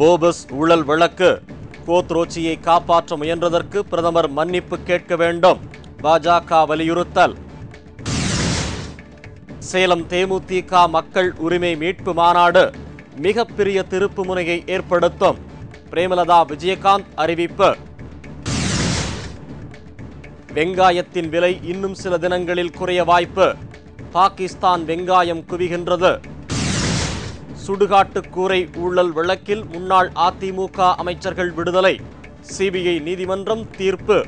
Phobos ஊழல் வழக்கு. கோத்ரோச்சியை காப்பாற்ற முயன்றதற்கு பிரதமர் மன்னிப்பு கேட்க வேண்டும். பாஜக வலியுறுத்தல். சேலம் தேமுதிக மக்கள் உரிமை மீட்பு மாநாடு மிகப்பெரிய திருப்பு முனையை ஏற்படுத்தும். பிரேமலதா விஜயகாந்த் அறிவிப்பு. வெங்காயத்தின் விலை இன்னும் சில தினங்களில் குறைய வாய்ப்பு. பாகிஸ்தான் வெங்காயம் குவிகின்றது. சுடுகாட்டு கூரை ஊழல் வழக்கில் முன்னாள் அதிமுக அமைச்சர்கள் விடுதலை. சிபிஐ நீதிமன்றம் தீர்ப்பு.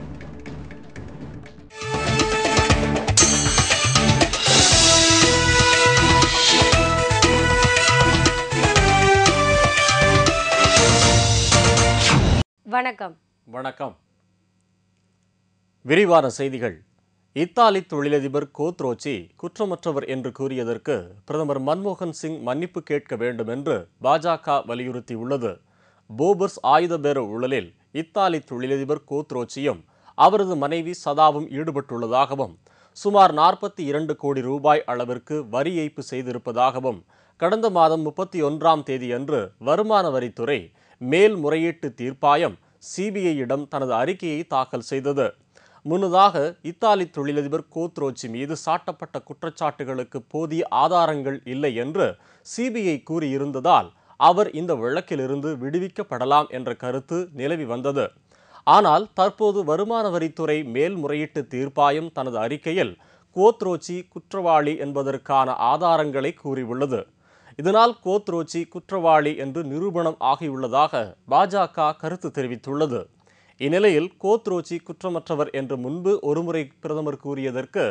வணக்கம். வணக்கம். விரிவான செய்திகள். இத்தாலி தொழிலதிபர் கோத்ரோச்சி குற்றமற்றவர் என்று கூறியதற்கு பிரதமர் மன்மோகன் சிங் மன்னிப்பு கேட்க வேண்டும் என்று பாஜக வலியுறுத்தியுள்ளது. போபர்ஸ் ஆயுத பேர ஊழலில் இத்தாலி தொழிலதிபர் கோத்ரோச்சியும் அவரது மனைவி சதாவும் ஈடுபட்டுள்ளதாகவும் சுமார் நாற்பத்தி இரண்டு கோடி ரூபாய் அளவிற்கு வரி ஏய்ப்பு செய்திருப்பதாகவும் கடந்த மாதம் முப்பத்தி ஒன்றாம் தேதியன்று வருமான வரித்துறை மேல்முறையீட்டு தீர்ப்பாயம் சிபிஐயிடம் தனது அறிக்கையை தாக்கல் செய்தது. முன்னதாக இத்தாலி தொழிலதிபர் கோத்ரோச்சி மீது சாட்டப்பட்ட குற்றச்சாட்டுகளுக்கு போதிய ஆதாரங்கள் இல்லை என்று சிபிஐ கூறியிருந்ததால் அவர் இந்த வழக்கிலிருந்து விடுவிக்கப்படலாம் என்ற கருத்து நிலவி வந்தது. ஆனால் தற்போது வருமான வரித்துறை மேல்முறையீட்டு தீர்ப்பாயம் தனது அறிக்கையில் கோத்ரோச்சி குற்றவாளி என்பதற்கான ஆதாரங்களை கூறியுள்ளது. இதனால் கோத்ரோச்சி குற்றவாளி என்று நிரூபணம் ஆகியுள்ளதாக பாஜக கருத்து தெரிவித்துள்ளது. இந்நிலையில் கோத்ரோச்சி குற்றமற்றவர் என்று முன்பு ஒருமுறை பிரதமர் கூறியதற்கு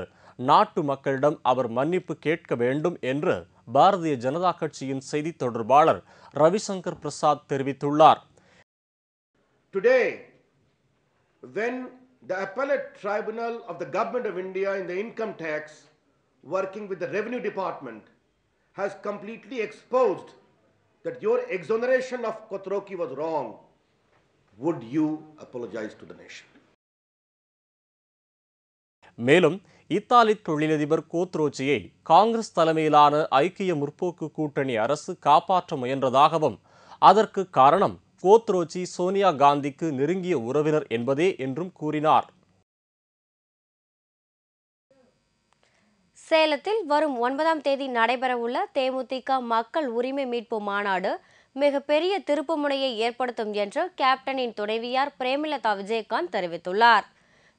நாட்டு மக்களிடம் அவர் மன்னிப்பு கேட்க வேண்டும் என்று பாரதிய ஜனதா கட்சியின் செய்தித் தொடர்பாளர் ரவிசங்கர் பிரசாத் தெரிவித்துள்ளார் Today, when the appellate tribunal of the government of India in the income tax, working with the revenue department, has completely exposed that your exoneration of Kotroki was wrong, would you apologize to the nation? மேலும் இத்தாலி தொழிலதிபர் கோத்ரோச்சியை காங்கிரஸ் தலைமையிலான ஐக்கிய முற்போக்கு கூட்டணி அரசு காப்பாற்ற முயன்றதாகவும் அதற்கு காரணம் கோத்ரோச்சி சோனியா காந்திக்கு நெருங்கிய உறவினர் என்பதே என்றும் கூறினார் சேலத்தில் வரும் ஒன்பதாம் தேதி நடைபெறவுள்ள தேமுதிக மக்கள் உரிமை மீட்பு மாநாடு மிகப்பெரிய திருப்புமுனையை ஏற்படுத்தும் என்று கேப்டனின் துணைவியார் பிரேமலதா விஜயகாந்த் தெரிவித்துள்ளார்.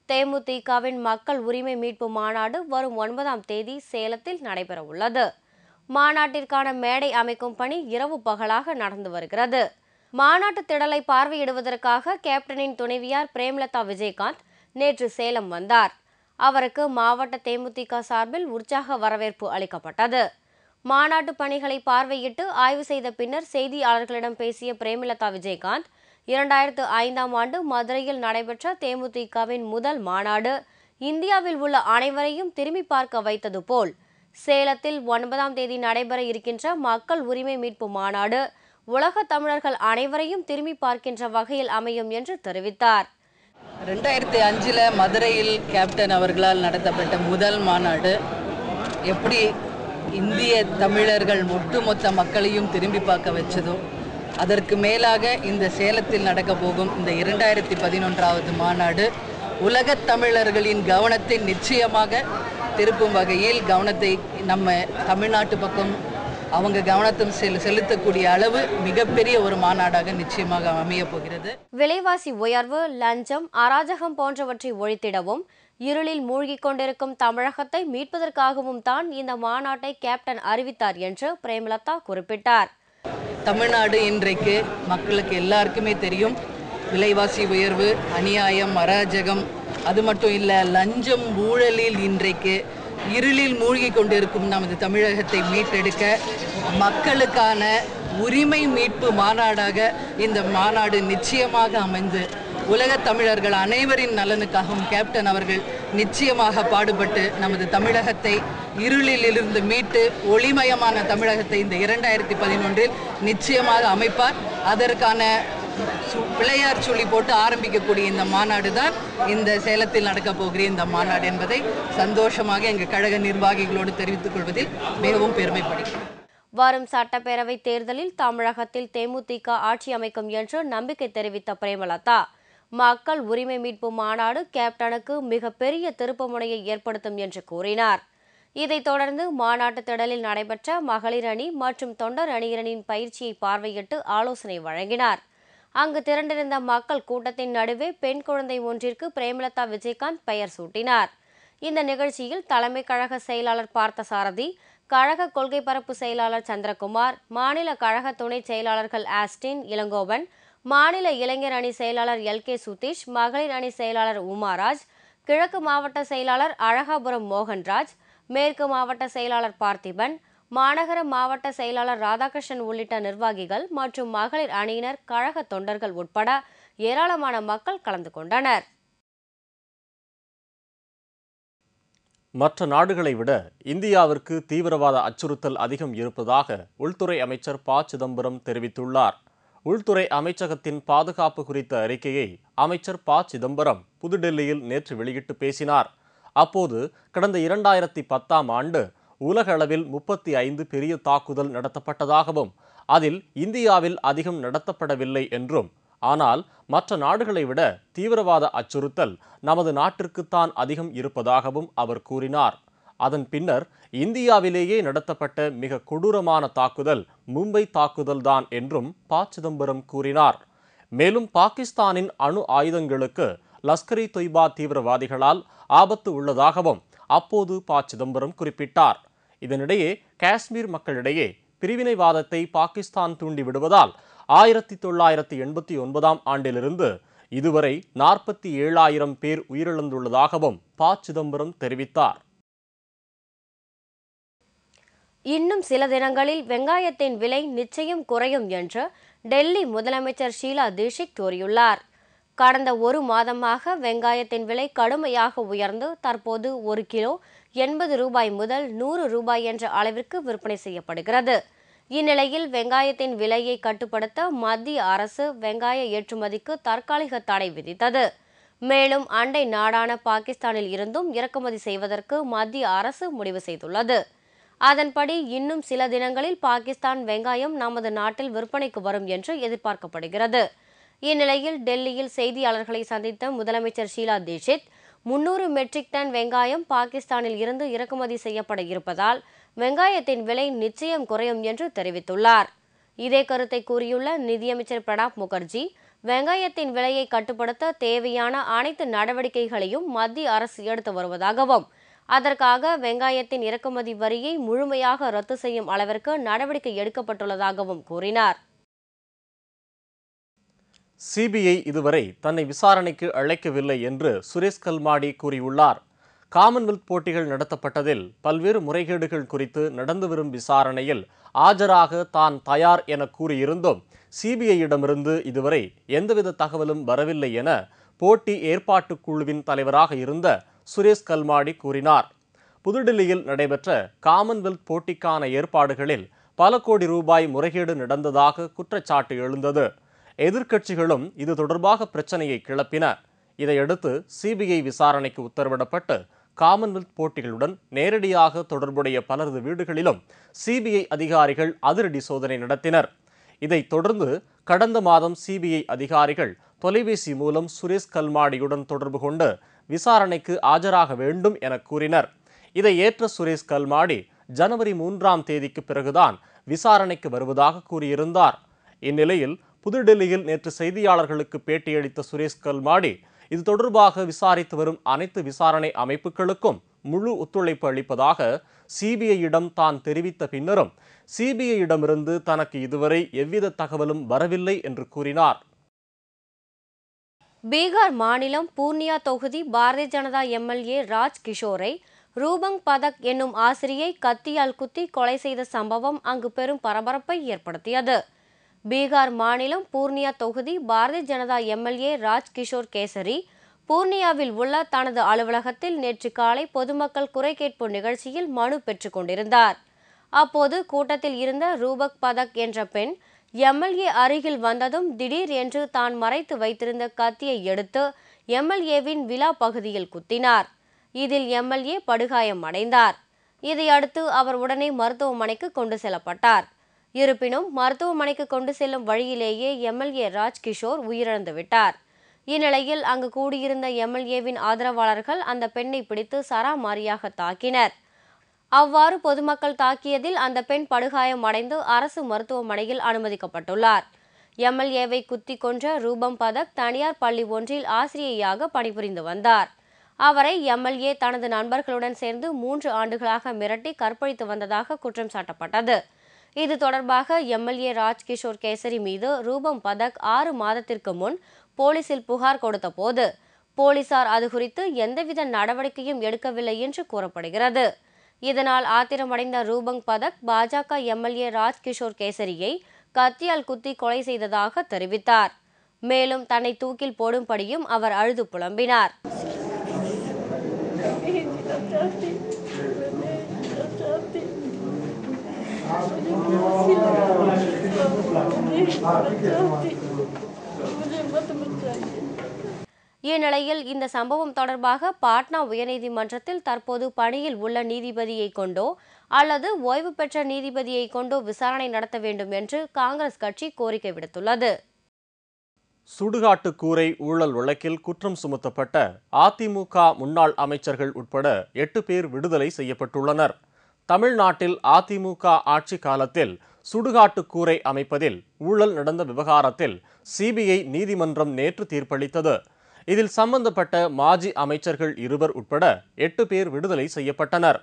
தேமுதிகவின் மக்கள் உரிமை மீட்பு மாநாடு வரும் ஒன்பதாம் தேதி சேலத்தில் நடைபெறவுள்ளது. மாநாட்டிற்கான மேடை அமைக்கும் பணி இரவு பகலாக நடந்து வருகிறது. மாநாட்டு திடலை பார்வையிடுவதற்காக கேப்டனின் துணைவியார் பிரேமலதா விஜயகாந்த் நேற்று சேலம் வந்தார். அவருக்கு மாவட்ட தேமுதிக சார்பில் உற்சாக வரவேற்பு அளிக்கப்பட்டது. மாநாட்டு பணிகளை பார்வையிட்டு ஆய்வு செய்த பின்னர் செய்தியாளர்களிடம் பேசிய பிரேமலதா விஜயகாந்த் இரண்டாயிரத்து ஐந்தாம் ஆண்டு மதுரையில் நடைபெற்ற தேமுதிகவின் முதல் மாநாடு இந்தியாவில் உள்ள அனைவரையும் திரும்பி பார்க்க வைத்தது போல் சேலத்தில் ஒன்பதாம் தேதி நடைபெற இருக்கின்ற மக்கள் உரிமை மீட்பு மாநாடு உலக தமிழர்கள் அனைவரையும் திரும்பி பார்க்கின்ற வகையில் அமையும் என்று தெரிவித்தார். ரெண்டாயிரத்தி அஞ்சில் மதுரையில் கேப்டன் அவர்களால் நடத்தப்பட்ட முதல் மாநாடு எப்படி இந்திய தமிழர்கள் ஒட்டுமொத்த மக்களையும் திரும்பி பார்க்க வச்சதோ அதற்கு மேலாக இந்த சேலத்தில் நடக்க போகும் இந்த இரண்டாயிரத்தி பதினொன்றாவது மாநாடு உலகத் தமிழர்களின் கவனத்தை நிச்சயமாக திருப்பும் வகையில் கவனத்தை நம்ம தமிழ்நாட்டு பக்கம் அவங்க கவனத்தை செல் செலுத்தக்கூடிய அளவு மிகப்பெரிய ஒரு மாநாடாக நிச்சயமாக அமையப் போகிறது. விலைவாசி உயர்வு லஞ்சம் அராஜகம் போன்றவற்றை ஒழித்திடவும் இருளில் மூழ்கிக் கொண்டிருக்கும் தமிழகத்தை மீட்பதற்காகவும் தான் இந்த மாநாட்டை கேப்டன் அறிவித்தார் என்று பிரேமலதா குறிப்பிட்டார். தமிழ்நாடு இன்றைக்கு மக்களுக்கு எல்லாருக்குமே தெரியும் விலைவாசி உயர்வு அநியாயம் அராஜகம் அது மட்டும் இல்லை லஞ்சம் ஊழலில் இன்றைக்கு இருளில் மூழ்கி கொண்டிருக்கும் நமது தமிழகத்தை மீட்டெடுக்க மக்களுக்கான உரிமை மீட்பு மாநாடாக இந்த மாநாடு நிச்சயமாக அமைந்து உலகத் தமிழர்கள் அனைவரின் நலனுக்காகவும் கேப்டன் அவர்கள் நிச்சயமாக பாடுபட்டு நமது தமிழகத்தை இருளிலிருந்து மீட்டு ஒளிமயமான தமிழகத்தை இந்த இரண்டாயிரத்தி பதினொன்றில் நிச்சயமாக அமைப்பார். அதற்கான பிள்ளையார் சொல்லி போட்டு ஆரம்பிக்கக்கூடிய இந்த மாநாடு தான் இந்த சேலத்தில் நடக்கப் போகிற இந்த மாநாடு என்பதை சந்தோஷமாக எங்கள் கழக நிர்வாகிகளோடு தெரிவித்துக் கொள்வதில் மிகவும் பெருமைப்படுகிறேன் வரும் சட்டப்பேரவை தேர்தலில் தமிழகத்தில் தேமுதிக ஆட்சி அமைக்கும் என்று நம்பிக்கை தெரிவித்த பிரேமலதா. மக்கள் உரிமை மீட்பு மாநாடு கேப்டனுக்கு மிகப்பெரிய திருப்புமுனையை ஏற்படுத்தும் என்று கூறினார். இதைத் தொடர்ந்து மாநாட்டு திடலில் நடைபெற்ற மகளிர் அணி மற்றும் தொண்டர் அணியினரின் பயிற்சியை பார்வையிட்டு ஆலோசனை வழங்கினார். அங்கு திரண்டிருந்த மக்கள் கூட்டத்தின் நடுவே பெண் குழந்தை ஒன்றிற்கு பிரேமலதா விஜயகாந்த் பெயர் சூட்டினார். இந்த நிகழ்ச்சியில் தலைமை கழக செயலாளர் பார்த்தசாரதி கழக கொள்கை பரப்பு செயலாளர் சந்திரகுமார் மாநில கழக துணை செயலாளர்கள் ஆஸ்டின் இளங்கோவன் மாநில இளைஞர் அணி செயலாளர் எல் கே சுதீஷ் மகளிர் அணி செயலாளர் உமாராஜ் கிழக்கு மாவட்ட செயலாளர் அழகாபுரம் மோகன்ராஜ் மேற்கு மாவட்ட செயலாளர் பார்த்திபன் மாநகர மாவட்ட செயலாளர் ராதாகிருஷ்ணன் உள்ளிட்ட நிர்வாகிகள் மற்றும் மகளிர் அணியினர் கழக தொண்டர்கள் உட்பட ஏராளமான மக்கள் கலந்து கொண்டனர். மற்ற நாடுகளை விட இந்தியாவிற்கு தீவிரவாத அச்சுறுத்தல் அதிகம் இருப்பதாக உள்துறை அமைச்சர் ப. சிதம்பரம் தெரிவித்துள்ளார். உள்துறை அமைச்சகத்தின் பாதுகாப்பு குறித்த அறிக்கையை அமைச்சர் ப. சிதம்பரம் புதுடெல்லியில் நேற்று வெளியிட்டு பேசினார். அப்போது கடந்த இரண்டாயிரத்தி பத்தாம் ஆண்டு உலக அளவில் முப்பத்தி ஐந்து பெரிய தாக்குதல் நடத்தப்பட்டதாகவும் அதில் இந்தியாவில் அதிகம் நடத்தப்படவில்லை என்றும். ஆனால் மற்ற நாடுகளை விட தீவிரவாத அச்சுறுத்தல் நமது நாட்டிற்குத்தான் அதிகம் இருப்பதாகவும் அவர் கூறினார். அதன் பின்னர் இந்தியாவிலேயே நடத்தப்பட்ட மிக கொடூரமான தாக்குதல் மும்பை தாக்குதல்தான் என்றும் ப. சிதம்பரம் கூறினார். மேலும் பாகிஸ்தானின் அணு ஆயுதங்களுக்கு லஷ்கர் இ தொய்பா தீவிரவாதிகளால் ஆபத்து உள்ளதாகவும் அப்போது ப. சிதம்பரம் குறிப்பிட்டார். இதனிடையே காஷ்மீர் மக்களிடையே பிரிவினைவாதத்தை பாகிஸ்தான் தூண்டி விடுவதால் ஆயிரத்தி தொள்ளாயிரத்தி எண்பத்தி ஒன்பதாம் ஆண்டிலிருந்து இதுவரை நாற்பத்தி ஏழாயிரம் பேர் உயிரிழந்துள்ளதாகவும் ப. சிதம்பரம் தெரிவித்தார். இன்னும் சில தினங்களில் வெங்காயத்தின் விலை நிச்சயம் குறையும் என்று டெல்லி முதலமைச்சர் ஷீலா தீஷிக் கூறியுள்ளார். கடந்த ஒரு மாதமாக வெங்காயத்தின் விலை கடுமையாக உயர்ந்து தற்போது ஒரு கிலோ எண்பது ரூபாய் முதல் நூறு ரூபாய் என்ற அளவிற்கு விற்பனை செய்யப்படுகிறது. இந்நிலையில் வெங்காயத்தின் விலையை கட்டுப்படுத்த மத்திய அரசு வெங்காய ஏற்றுமதிக்கு தற்காலிக தடை விதித்தது. மேலும் அண்டை நாடான பாகிஸ்தானில் இருந்தும் இறக்குமதி செய்வதற்கு மத்திய அரசு முடிவு செய்துள்ளது. அதன்படி இன்னும் சில தினங்களில் பாகிஸ்தான் வெங்காயம் நமது நாட்டில் விற்பனைக்கு வரும் என்று எதிர்பார்க்கப்படுகிறது. இந்நிலையில் டெல்லியில் செய்தியாளர்களை சந்தித்த முதலமைச்சர் ஷீலா தீட்சித் முன்னூறு மெட்ரிக் டன் வெங்காயம் பாகிஸ்தானில் இருந்து இறக்குமதி செய்யப்பட இருப்பதால் வெங்காயத்தின் விலை நிச்சயம் குறையும் என்று தெரிவித்துள்ளார். இதே கருத்தை கூறியுள்ள நிதியமைச்சர் பிரணாப் முகர்ஜி வெங்காயத்தின் விலையை கட்டுப்படுத்த தேவையான அனைத்து நடவடிக்கைகளையும் மத்திய அரசு எடுத்து வருவதாகவும் அதற்காக வெங்காயத்தின் இறக்குமதி வரியை முழுமையாக ரத்து செய்யும் அளவிற்கு நடவடிக்கை எடுக்கப்பட்டுள்ளதாகவும் கூறினார். சிபிஐ இதுவரை தன்னை விசாரணைக்கு அழைக்கவில்லை என்று சுரேஷ் கல்மாடி கூறியுள்ளார். காமன்வெல்த் போட்டிகள் நடத்தப்பட்டதில் பல்வேறு முறைகேடுகள் குறித்து நடந்து வரும் விசாரணையில் ஆஜராக தான் தயார் என கூறியிருந்தும். சிபிஐயிடமிருந்து இதுவரை எந்தவித தகவலும் வரவில்லை என போட்டி ஏற்பாட்டுக் குழுவின் தலைவராக இருந்த சுரேஷ் கல்மாடி கூறினார். புதுடில்லியில் நடைபெற்ற காமன்வெல்த் போட்டிக்கான ஏற்பாடுகளில் பல கோடி ரூபாய் முறைகேடு நடந்ததாக குற்றச்சாட்டு எழுந்தது. எதிர்க்கட்சிகளும் இது தொடர்பாக பிரச்சனையை கிளப்பின. இதையடுத்து சிபிஐ விசாரணைக்கு உத்தரவிடப்பட்டு காமன்வெல்த் போட்டிகளுடன் நேரடியாக தொடர்புடைய பலரது வீடுகளிலும் சிபிஐ அதிகாரிகள் அதிரடி சோதனை நடத்தினர். இதைத் தொடர்ந்து கடந்த மாதம் சிபிஐ அதிகாரிகள் தொலைபேசி மூலம் சுரேஷ் கல்மாடியுடன் தொடர்பு கொண்டு விசாரணைக்கு ஆஜராக வேண்டும் என கூறினர். இதை ஏற்ற சுரேஷ் கல்மாடி ஜனவரி மூன்றாம் தேதிக்கு பிறகுதான் விசாரணைக்கு வருவதாக கூறியிருந்தார். இந்நிலையில் புதுடெல்லியில் நேற்று செய்தியாளர்களுக்கு பேட்டியளித்த சுரேஷ் கல்மாடி இது தொடர்பாக விசாரித்து வரும் அனைத்து விசாரணை அமைப்புகளுக்கும் முழு ஒத்துழைப்பு அளிப்பதாக சிபிஐயிடம் தான் தெரிவித்த பின்னரும் சிபிஐயிடமிருந்து தனக்கு இதுவரை எவ்வித தகவலும் வரவில்லை என்று கூறினார். பீகார் மாநிலம் பூர்ணியா தொகுதி பாரதிய ஜனதா எம்எல்ஏ ராஜ் கிஷோரை ரூபங் பதக் என்னும் ஆசிரியை கத்தியால் குத்தி கொலை செய்த சம்பவம் அங்கு பெரும் பரபரப்பை ஏற்படுத்தியது. பீகார் மாநிலம் பூர்ணியா தொகுதி பாரதிய ஜனதா எம்எல்ஏ ராஜ் கிஷோர் கேசரி. பூர்ணியாவில் உள்ள தனது அலுவலகத்தில் நேற்று காலை பொதுமக்கள் குறை கேட்பு நிகழ்ச்சியில் மனு பெற்றுக் கொண்டிருந்தார். அப்போது கூட்டத்தில் இருந்த ரூபக் பதக் என்ற பெண் எம்எல்ஏ அருகில் வந்ததும் திடீர் என்று தான் மறைத்து வைத்திருந்த கத்தியை எடுத்து எம்எல்ஏவின் விழா பகுதியில் குத்தினார். இதில் எம்எல்ஏ படுகாயம் அடைந்தார் இதையடுத்து அவர் உடனே மருத்துவமனைக்கு கொண்டு செல்லப்பட்டார். இருப்பினும் மருத்துவமனைக்கு கொண்டு செல்லும் வழியிலேயே எம்எல்ஏ ராஜ்கிஷோர் உயிரிழந்து விட்டார். இந்நிலையில் அங்கு கூடியிருந்த எம்எல்ஏவின் ஆதரவாளர்கள் அந்த பெண்ணை பிடித்து சராமாரியாக தாக்கினர். அவ்வாறு பொதுமக்கள் தாக்கியதில் அந்த பெண் படுகாயம் அடைந்து அரசு மருத்துவமனையில் அனுமதிக்கப்பட்டுள்ளார். எம்எல்ஏவை குத்தி கொன்ற ரூபம் பதக் தனியார் பள்ளி ஒன்றில் ஆசிரியையாக பணிபுரிந்து வந்தார். அவரை எம்எல்ஏ தனது நண்பர்களுடன் சேர்ந்து மூன்று ஆண்டுகளாக மிரட்டி கற்பழித்து வந்ததாக குற்றம் சாட்டப்பட்டது. இது தொடர்பாக எம்எல்ஏ ராஜ்கிஷோர் கேசரி மீது ரூபம் பதக் ஆறு மாதத்திற்கு முன் போலீசில் புகார் கொடுத்த போது போலீசார் அது குறித்து எந்தவித நடவடிக்கையும் எடுக்கவில்லை என்று கூறப்படுகிறது. இதனால் ஆத்திரமடைந்த ரூபங் பதக் பாஜக எம்எல்ஏ ராஜ்கிஷோர் கேசரியை கத்தியால் குத்தி கொலை செய்ததாக தெரிவித்தார். மேலும் தன்னை தூக்கில் போடும்படியும் அவர் அழுது புலம்பினார். இந்நிலையில் இந்த சம்பவம் தொடர்பாக பாட்னா உயர்நீதிமன்றத்தில் தற்போது பணியில் உள்ள நீதிபதியை கொண்டோ அல்லது ஓய்வு பெற்ற நீதிபதியை கொண்டோ விசாரணை நடத்த வேண்டும் என்று காங்கிரஸ் கட்சி கோரிக்கை விடுத்துள்ளது. சுடுகாட்டு கூரை ஊழல் வழக்கில் குற்றம் சுமத்தப்பட்ட அதிமுக முன்னாள் அமைச்சர்கள் உட்பட எட்டு பேர் விடுதலை செய்யப்பட்டுள்ளனர். தமிழ்நாட்டில் அதிமுக ஆட்சி காலத்தில் சுடுகாட்டு கூரை அமைப்பதில் ஊழல் நடந்த விவகாரத்தில் சிபிஐ நீதிமன்றம் நேற்று தீர்ப்பளித்தது. இதில் சம்பந்தப்பட்ட மாஜி அமைச்சர்கள் இருவர் உட்பட எட்டு பேர் விடுதலை செய்யப்பட்டனர்.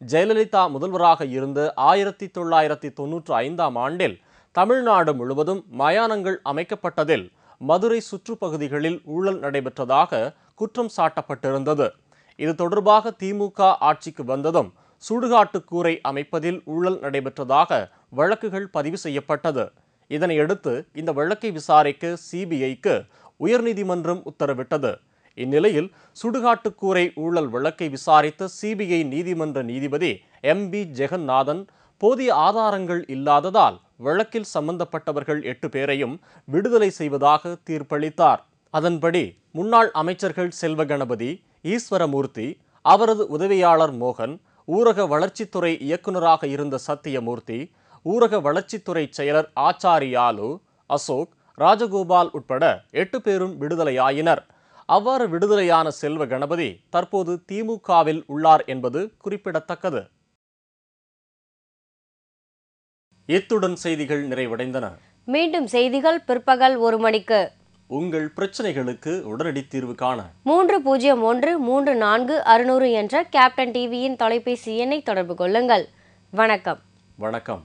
ஜெயலலிதா முதல்வராக இருந்த ஆயிரத்தி தொள்ளாயிரத்தி தொன்னூற்று ஐந்தாம் ஆண்டில் தமிழ்நாடு முழுவதும் மயானங்கள் அமைக்கப்பட்டதில் மதுரை சுற்றுப்பகுதிகளில் ஊழல் நடைபெற்றதாக குற்றம் சாட்டப்பட்டிருந்தது. இது தொடர்பாக திமுக ஆட்சிக்கு வந்ததும் சுடுகாட்டு கூரை அமைப்பதில் ஊழல் நடைபெற்றதாக வழக்குகள் பதிவு செய்யப்பட்டது. இதனையடுத்து இந்த வழக்கை விசாரிக்க சிபிஐக்கு உயர்நீதிமன்றம் உத்தரவிட்டது. இந்நிலையில் சுடுகாட்டுக்கூரை ஊழல் வழக்கை விசாரித்த சிபிஐ நீதிமன்ற நீதிபதி எம் பி ஜெகநாதன் போதிய ஆதாரங்கள் இல்லாததால் வழக்கில் சம்பந்தப்பட்டவர்கள் எட்டு பேரையும் விடுதலை செய்வதாக தீர்ப்பளித்தார். அதன்படி முன்னாள் அமைச்சர்கள் செல்வ கணபதி ஈஸ்வரமூர்த்தி அவரது உதவியாளர் மோகன் ஊரக வளர்ச்சித்துறை இயக்குநராக இருந்த சத்தியமூர்த்தி ஊரக வளர்ச்சித்துறை செயலர் ஆச்சாரியாலு அசோக் ராஜகோபால் உட்பட எட்டு பேரும் விடுதலையாயினர். அவ்வாறு விடுதலையான செல்வ கணபதி தற்போது திமுகவில் உள்ளார் என்பது குறிப்பிடத்தக்கது. இத்துடன் செய்திகள் நிறைவடைந்தன. மீண்டும் செய்திகள் பிற்பகல் ஒரு மணிக்கு. உங்கள் பிரச்சனைகளுக்கு உடனடி தீர்வு காண. மூன்று பூஜ்ஜியம் ஒன்று மூன்று நான்கு அறுநூறு என்ற கேப்டன் டிவியின் தொலைபேசி எண்ணை தொடர்பு கொள்ளுங்கள். வணக்கம். வணக்கம்.